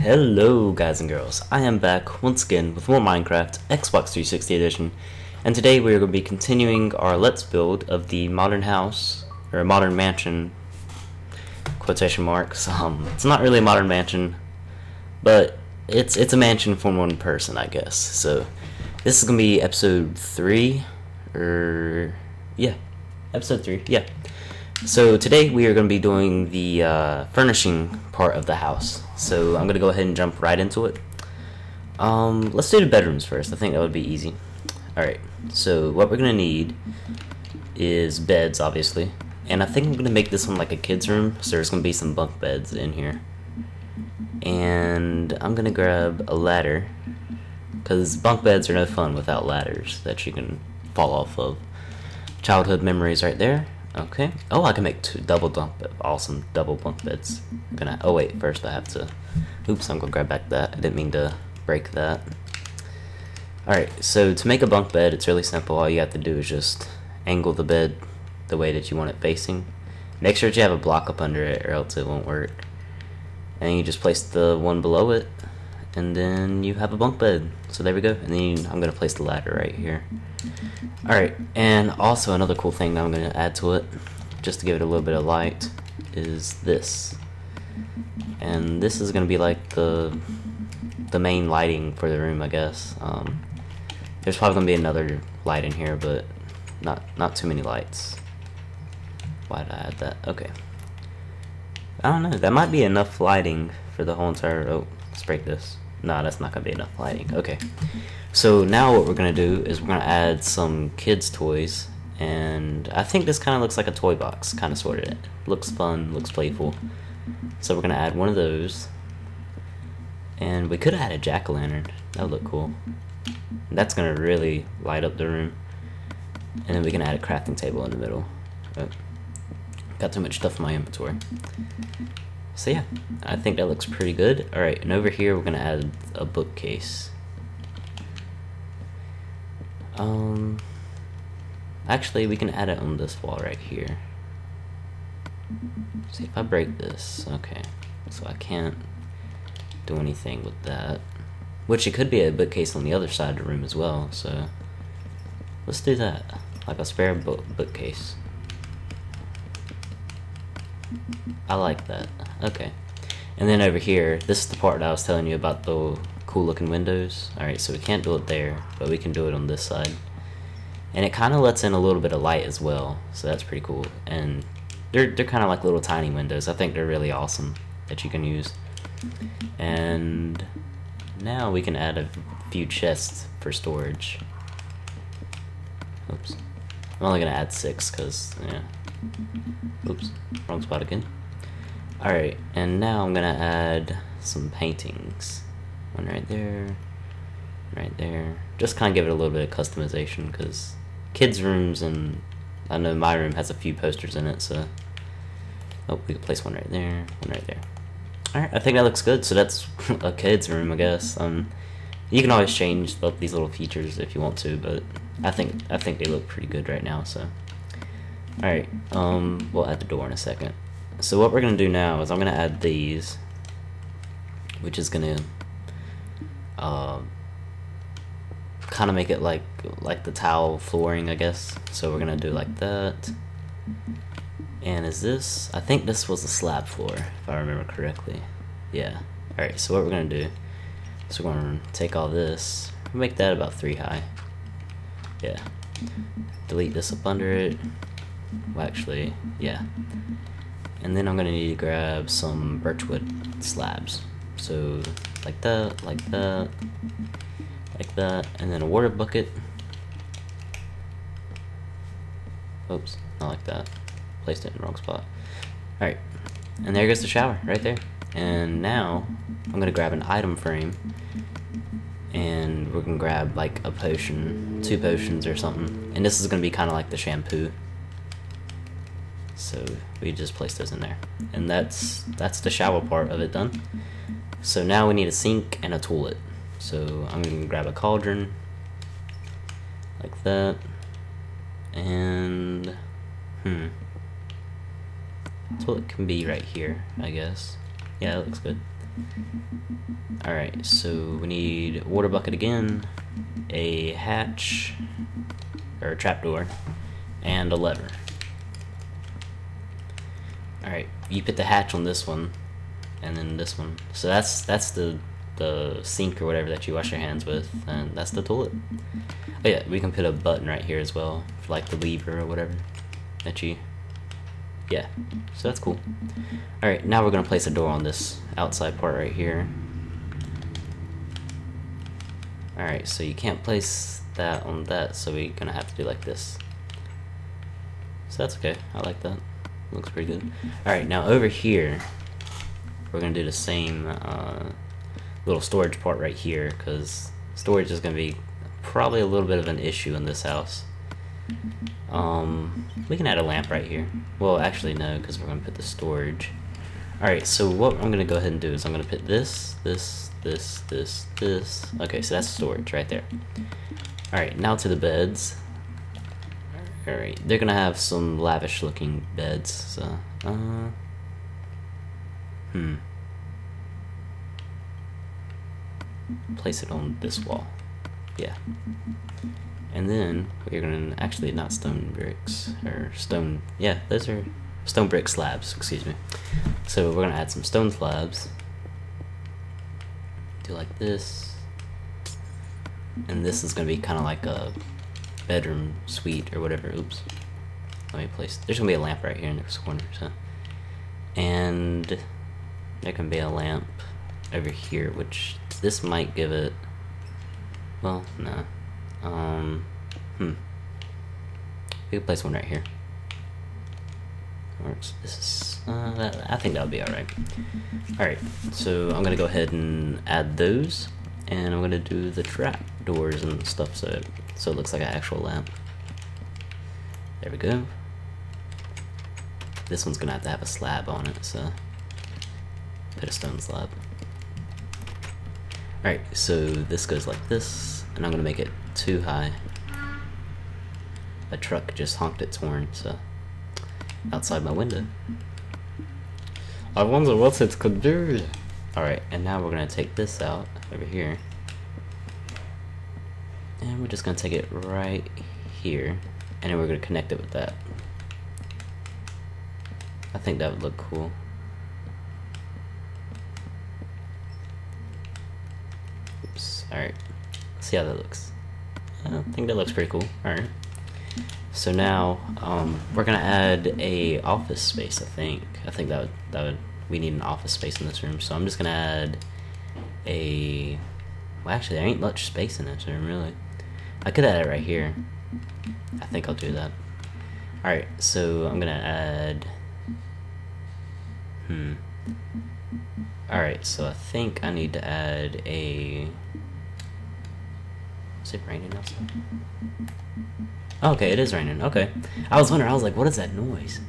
Hello guys and girls, I am back once again with more Minecraft Xbox 360 edition. And today we are going to be continuing our let's build of the modern house or modern mansion. Quotation marks. Um it's not really a modern mansion but it's it's a mansion for one person I guess. So this is going to be episode 3 or yeah. Episode 3 yeah so today we are going to be doing the uh, furnishing part of the house. So I'm going to go ahead and jump right into it. Um, let's do the bedrooms first. I think that would be easy. Alright, so what we're going to need is beds, obviously. And I think I'm going to make this one like a kid's room, so there's going to be some bunk beds in here. And I'm going to grab a ladder, because bunk beds are no fun without ladders that you can fall off of. Childhood memories right there. Okay. Oh, I can make two double bunk. Awesome, double bunk beds. I'm gonna. Oh wait, first I have to. Oops, I'm gonna grab back that. I didn't mean to break that. All right. So to make a bunk bed, it's really simple. All you have to do is just angle the bed the way that you want it facing. Make sure that you have a block up under it, or else it won't work. And you just place the one below it, and then you have a bunk bed. So there we go. And then you, I'm gonna place the ladder right here. Alright, and also another cool thing that I'm going to add to it, just to give it a little bit of light, is this. And this is going to be like the the main lighting for the room, I guess. Um, there's probably to be another light in here, but not not too many lights. Why did I add that? Okay. I don't know, that might be enough lighting for the whole entire... Oh, let's break this. No, that's not to be enough lighting. Okay. So now what we're to do is we're to add some kids toys and I think this kind of looks like a toy box, kind of sort of. Looks fun, looks playful. So we're to add one of those. And we could had a jack-o'-lantern. That would look cool. That's to really light up the room. And then we can add a crafting table in the middle. Oh, got too much stuff in my inventory. So yeah, I think that looks pretty good. Alright, and over here we're to add a bookcase. Um, actually, we can add it on this wall right here. See if I break this. Okay, so I can't do anything with that. Which it could be a bookcase on the other side of the room as well. So let's do that, like a spare book bookcase. I like that. Okay. And then over here, this is the part I was telling you about the cool looking windows. Alright, so we can't do it there, but we can do it on this side. And it kind of lets in a little bit of light as well, so that's pretty cool. And they're, they're kind of like little tiny windows. I think they're really awesome that you can use. And now we can add a few chests for storage. Oops. I'm only going to add six because, yeah. Oops, wrong spot again. Alright, and now I'm to add some paintings. One right there, right there. Just kind of give it a little bit of customization because kids' rooms and I know my room has a few posters in it, so. Oh, we could place one right there, one right there. Alright, I think that looks good. So that's a kid's room, I guess. Um, you can always change these little features if you want to, but I think I think they look pretty good right now. So, alright, um, we'll add the door in a second. So what we're gonna do now is I'm gonna add these, which is gonna uh, kind of make it like like the tile flooring, I guess. So we're gonna do like that. And is this? I think this was a slab floor, if I remember correctly. Yeah. All right. So what we're gonna do is we're gonna take all this, make that about three high. Yeah. Delete this up under it. Well, actually, yeah. And then I'm gonna need to grab some birchwood slabs. So like that, like that, like that, and then a water bucket. Oops, not like that. Placed it in the wrong spot. Alright, and there goes the shower, right there. And now, I'm gonna grab an item frame, and we're gonna grab like a potion, two potions or something. And this is gonna be kind of like the shampoo. So we just place those in there. And that's that's the shower part of it done. So now we need a sink and a toilet. So I'm to grab a cauldron, like that, and, hmm, toilet can be right here, I guess. Yeah, that looks good. Alright, so we need water bucket again, a hatch, or a trapdoor, and a lever. Alright, you put the hatch on this one, and then this one. So that's that's the the sink or whatever that you wash your hands with, and that's the toilet. Oh yeah, we can put a button right here as well, for like the lever or whatever that you. Yeah, so that's cool. Alright, now we're gonna place a door on this outside part right here. Alright, so you can't place that on that, so we're gonna have to do like this. So that's okay, I like that. Looks pretty good. Alright, now over here, we're gonna do the same uh, little storage part right here, because storage is gonna be probably a little bit of an issue in this house. Um, we can add a lamp right here. Well, actually no, because we're gonna put the storage. Alright, so what I'm gonna go ahead and do is I'm gonna put this, this, this, this, this. Okay, so that's storage right there. Alright, now to the beds. Alright, they're gonna have some lavish looking beds, so, uh, hmm. Place it on this wall. Yeah. And then we're gonna, actually not stone bricks, or stone, yeah, those are stone brick slabs, excuse me. So we're gonna add some stone slabs do like this. And this is gonna be kind of like a bedroom suite or whatever. Oops. Let me place. There's gonna be a lamp right here in this corner, so. And there can be a lamp over here, which this might give it. Well, no. Um. Hmm. We could place one right here. Works. this is, uh, I think that would be alright. Alright, so I'm gonna go ahead and add those, and I'm gonna do the trap doors and stuff so it, so it looks like an actual lamp. There we go. This one's gonna have to have a slab on it, so put a stone slab. Alright, so this goes like this, and I'm gonna make it too high. A truck just honked its horn, so outside my window. I wonder what it could do. Alright, and now we're gonna take this out over here. And we're just gonna take it right here. And then we're gonna connect it with that. I think that would look cool. Oops, alright. See how that looks. I think that looks pretty cool. Alright. So now um, we're gonna add a office space. I think. I think that would, that would we need an office space in this room. So I'm just gonna add a. Well, actually, there ain't much space in this room really. I could add it right here. I think I'll do that. All right. So I'm gonna add. Hmm. All right. So I think I need to add a. Is it raining outside? Okay, it is raining. Okay. I was wondering, I was like, what is that noise?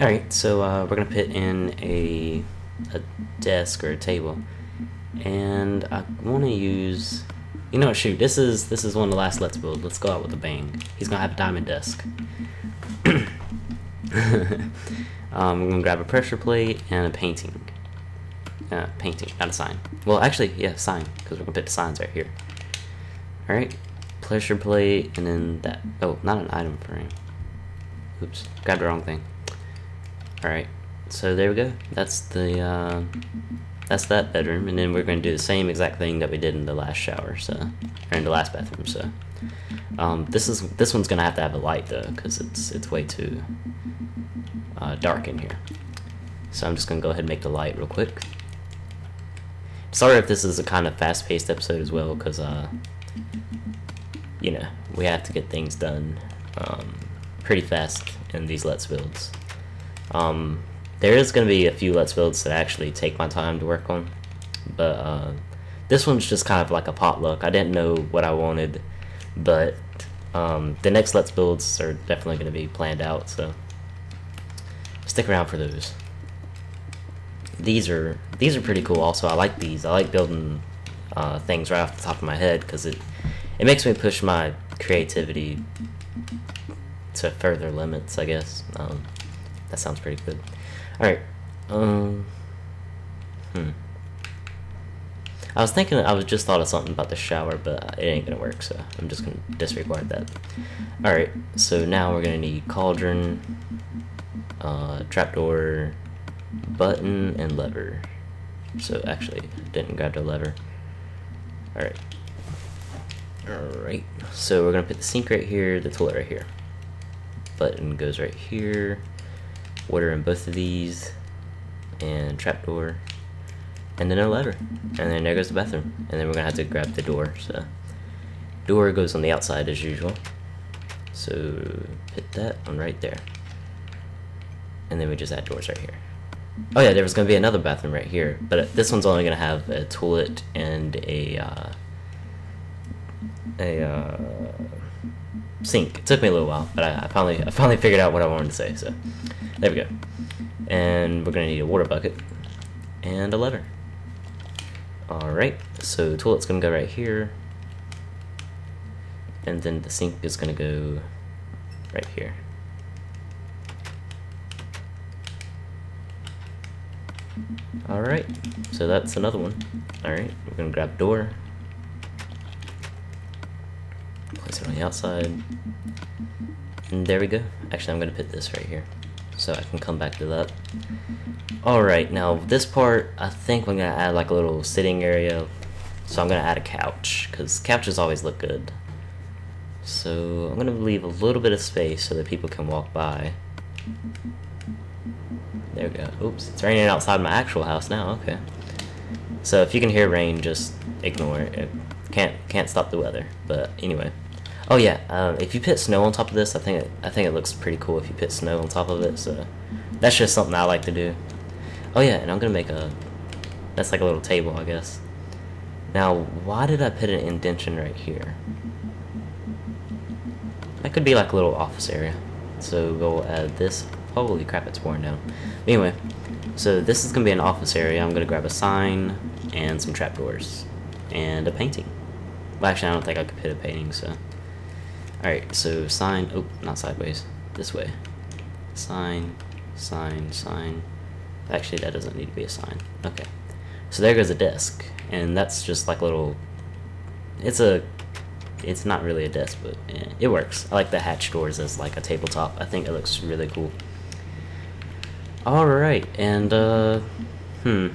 Alright, so uh, we're to put in a, a desk or a table. And I want to use... You know, shoot, this is this is one of the last Let's Build. Let's go out with a bang. He's to have a diamond desk. um, going to grab a pressure plate and a painting. Uh, painting, not a sign. Well, actually, yeah, sign, because we're to put the signs right here. Alright, pressure plate, and then that. Oh, not an item frame. Oops, got the wrong thing. Alright, so there we go. That's the, uh, that's that bedroom, and then we're going to do the same exact thing that we did in the last shower, so, or in the last bathroom, so. Um, this is, this one's going to have to have a light, though, because it's, it's way too, uh, dark in here. So I'm just going to go ahead and make the light real quick. Sorry if this is a kind of fast-paced episode as well, because, uh, you know, we have to get things done um, pretty fast in these Let's Builds. Um, there is going to be a few Let's Builds that actually take my time to work on, but uh, this one's just kind of like a potluck. I didn't know what I wanted, but um, the next Let's Builds are definitely going to be planned out, so stick around for those. These are these are pretty cool. Also, I like these. I like building uh, things right off the top of my head because it it makes me push my creativity to further limits, I guess. Um, that sounds pretty good. Alright. Um, hmm. I was thinking, I was just thought of something about the shower, but it ain't gonna work, so I'm just gonna disregard that. Alright, so now we're gonna need cauldron, uh, trapdoor, button, and lever. So actually, didn't grab the lever. Alright. Alright, so we're gonna put the sink right here, the toilet right here. Button goes right here. Water in both of these. And trapdoor and then a lever, and then there goes the bathroom, and then we're gonna have to grab the door. So, door goes on the outside as usual. So hit that one right there, and then we just add doors right here. Oh yeah, there was gonna be another bathroom right here, but this one's only gonna have a toilet and a uh, a uh, sink. It took me a little while, but I, I finally I finally figured out what I wanted to say. So there we go, and we're gonna need a water bucket and a lever. Alright, so toilet's gonna go right here. And then the sink is gonna go right here. Alright, so that's another one. Alright, we're gonna grab door. On the outside. And there we go. Actually, I'm gonna put this right here. So I can come back to that. Alright, now this part, I think we're going to add like a little sitting area. So I'm going to add a couch, because couches always look good. So I'm going to leave a little bit of space so that people can walk by. There we go. Oops, it's raining outside my actual house now, okay. So if you can hear rain, just ignore it. it can't can't stop the weather. But anyway. Oh yeah, um, if you put snow on top of this, I think it, I think it looks pretty cool if you put snow on top of it. So that's just something I like to do. Oh yeah, and I'm gonna make a, that's like a little table, I guess. Now, why did I put an indention right here? That could be like a little office area. So we'll add this. Holy crap, it's worn down. Anyway, so this is gonna be an office area. I'm gonna grab a sign and some trapdoors and a painting. Well, actually, I don't think I could put a painting, so. Alright, so sign, oh, not sideways, this way. Sign, sign, sign, Actually, that doesn't need to be a sign. Okay. So there goes a desk, and that's just like a little. It's a. It's not really a desk, but yeah, it works. I like the hatch doors as like a tabletop. I think it looks really cool. Alright, and uh. Hmm.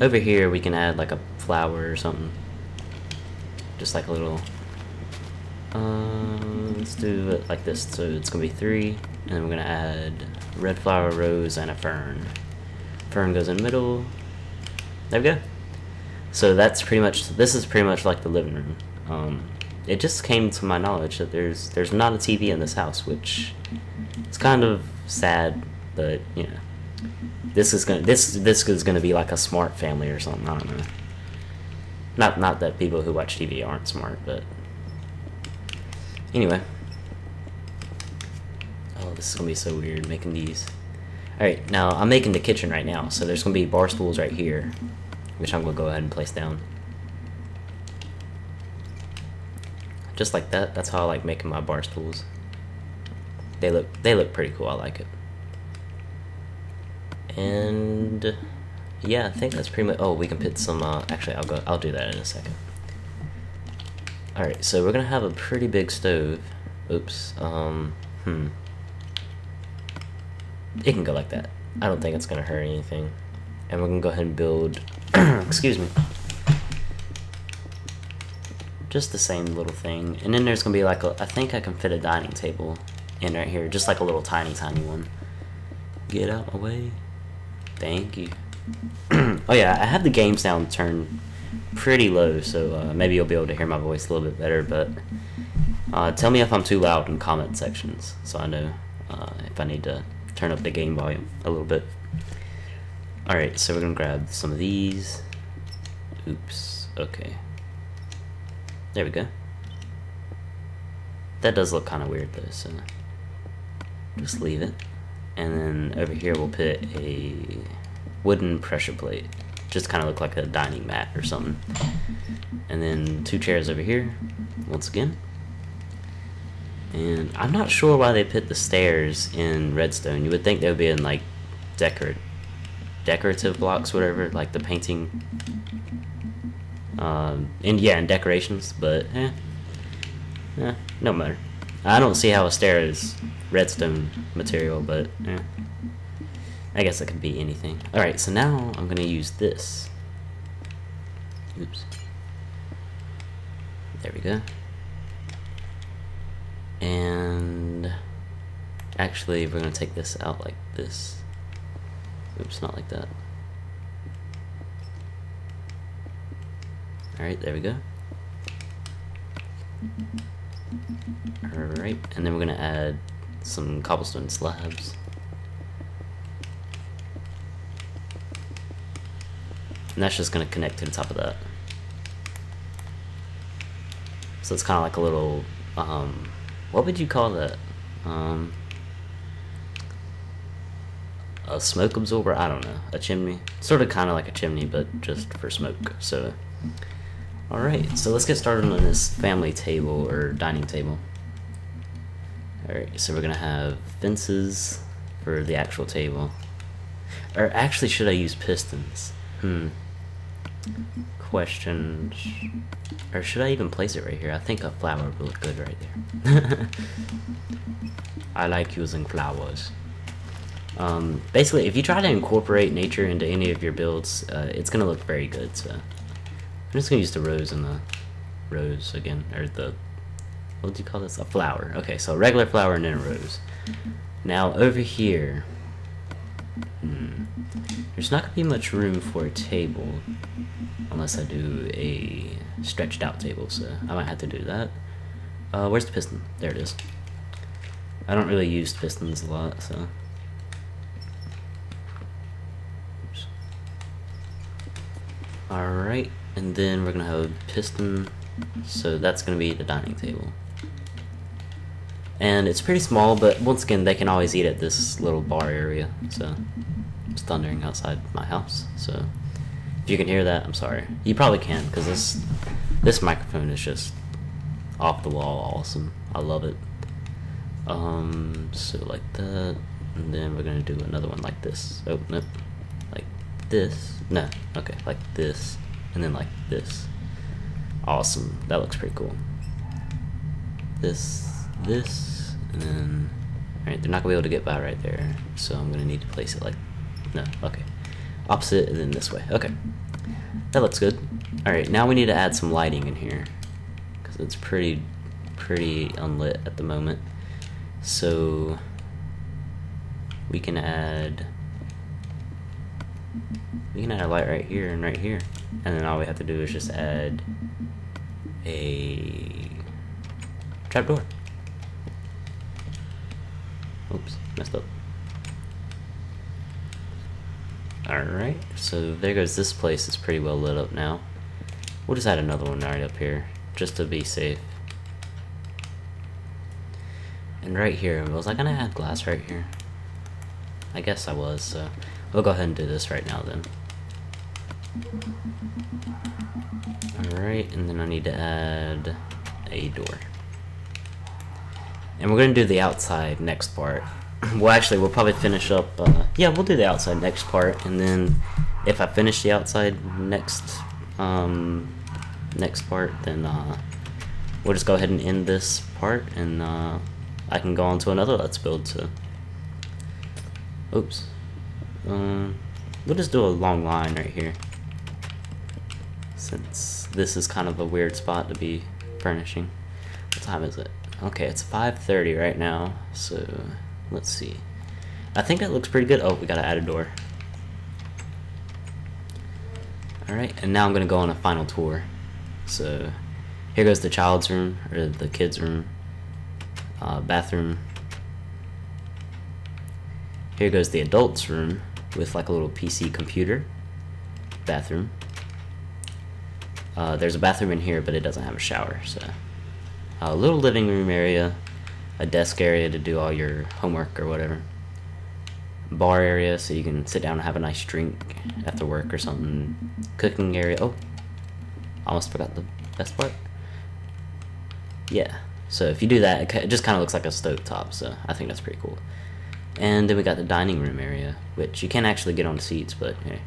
Over here we can add like a flower or something. Just like a little. Uh, let's do it like this. So it's gonna be three, and then we're gonna add red flower, rose, and a fern. Fern goes in the middle. There we go. So that's pretty much, this is pretty much like the living room. Um, it just came to my knowledge that there's there's not a TV in this house, which it's kind of sad, but you know, this is gonna this this is gonna be like a smart family or something. I don't know. Not not that people who watch TV aren't smart, but anyway. Oh, this is gonna be so weird making these. Alright, now I'm making the kitchen right now, so there's to be bar stools right here, which I'm to go ahead and place down. Just like that, that's how I like making my bar stools. They look, they look pretty cool, I like it. And, yeah, I think that's pretty much, oh, we can put some, uh, actually, I'll go, I'll do that in a second. Alright, so we're to have a pretty big stove. Oops, um, hmm. It can go like that. I don't think it's to hurt anything. And we're to go ahead and build... excuse me. Just the same little thing. And then there's to be like a... I think I can fit a dining table in right here. Just like a little tiny, tiny one. Get out my way. Thank you. oh yeah, I have the game sound turned pretty low, so uh, maybe you'll be able to hear my voice a little bit better, but uh, tell me if I'm too loud in comment sections, so I know uh, if I need to turn up the game volume a little bit. Alright, so we're gonna grab some of these. Oops, okay. There we go. That does look kind of weird though, so just leave it. And then over here we'll put a wooden pressure plate. Just kind of look like a dining mat or something. And then two chairs over here, once again. And I'm not sure why they put the stairs in redstone. You would think they would be in like decor decorative blocks, whatever, like the painting. Um, and yeah, and decorations, but eh, eh, no matter. I don't see how a stair is redstone material, but eh. I guess it could be anything. Alright, so now I'm gonna use this. Oops. There we go. And actually we're gonna take this out like this. Oops, not like that. Alright, there we go. Alright, and then we're gonna add some cobblestone slabs. And that's just gonna connect to the top of that. So it's kind of like a little, um, what would you call that? Um, a smoke absorber? I don't know. A chimney? Sort of kind of like a chimney, but just for smoke. So, alright, so let's get started on this family table or dining table. Alright, so we're gonna have fences for the actual table. Or actually, should I use pistons? Hmm. Questions. Or should I even place it right here? I think a flower would look good right there. I like using flowers. Um, basically, if you try to incorporate nature into any of your builds, uh, it's going to look very good. So I'm just going to use the rose and the rose again, or the, what do you call this? A flower. Okay, so regular flower and then a rose. Now over here, hmm, there's not going to be much room for a table unless I do a stretched out table, so I might have to do that. Uh, where's the piston? There it is. I don't really use pistons a lot, so Alright, and then we're gonna have a piston, so that's gonna be the dining table. And it's pretty small, but once again, they can always eat at this little bar area, so it's thundering outside my house, so if you can hear that, I'm sorry. You probably can, because this, this microphone is just off the wall awesome. I love it. Um, so like that, and then we're gonna do another one like this. Oh, nope. Like this. No, okay, like this, and then like this. Awesome, that looks pretty cool. This, this, and then, alright, they're not gonna be able to get by right there, so I'm gonna need to place it like, no, okay. Opposite, and then this way, okay. That looks good. Alright, now we need to add some lighting in here, because it's pretty, pretty unlit at the moment. So, we can add we can add a light right here and right here. And then all we have to do is just add a trapdoor. Oops, messed up. Alright, so there goes this place. It's pretty well lit up now. We'll just add another one right up here, just to be safe. And right here, was I gonna add glass right here? I guess I was, so we'll go ahead and do this right now then. Alright, and then I need to add a door. And we're to do the outside next part. well, actually, we'll probably finish up... Uh, yeah, we'll do the outside next part, and then if I finish the outside next um, next part, then uh, we'll just go ahead and end this part, and uh, I can go on to another Let's Build, so... Oops. Um, we'll just do a long line right here since this is kind of a weird spot to be furnishing. What time is it? Okay, it's 5.30 right now, so let's see. I think that looks pretty good. Oh, we gotta add a door. Alright, and now I'm gonna go on a final tour. So, here goes the child's room, or the kid's room, uh, bathroom. Here goes the adult's room with like a little PC computer, bathroom. Uh, there's a bathroom in here, but it doesn't have a shower, so. A little living room area, a desk area to do all your homework or whatever. Bar area, so you can sit down and have a nice drink after work or something. Cooking area. Oh, almost forgot the best part. Yeah, so if you do that, it just kind of looks like a stove top, so I think that's pretty cool. And then we got the dining room area, which you can't actually get on seats, but hey.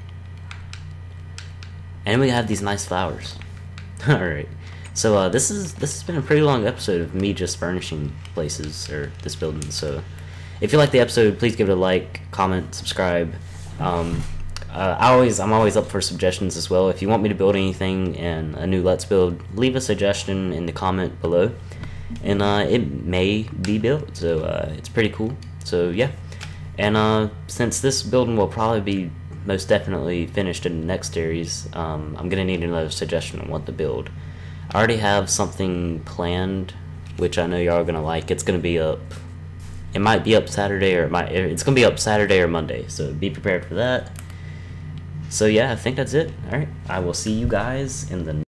And we have these nice flowers. Alright. So uh, this is this has been a pretty long episode of me just furnishing places or this building. So if you like the episode, please give it a like, comment, subscribe. Um, uh, I always I'm always up for suggestions as well. If you want me to build anything and a new Let's Build, leave a suggestion in the comment below, and uh, it may be built. So uh, it's pretty cool. So yeah, and uh, since this building will probably be most definitely finished in the next series, um, I'm gonna need another suggestion on what to build. I already have something planned, which I know y'all are gonna like. It's gonna be up. It might be up Saturday or it might. It's gonna be up Saturday or Monday, so be prepared for that. So yeah, I think that's it. All right, I will see you guys in the.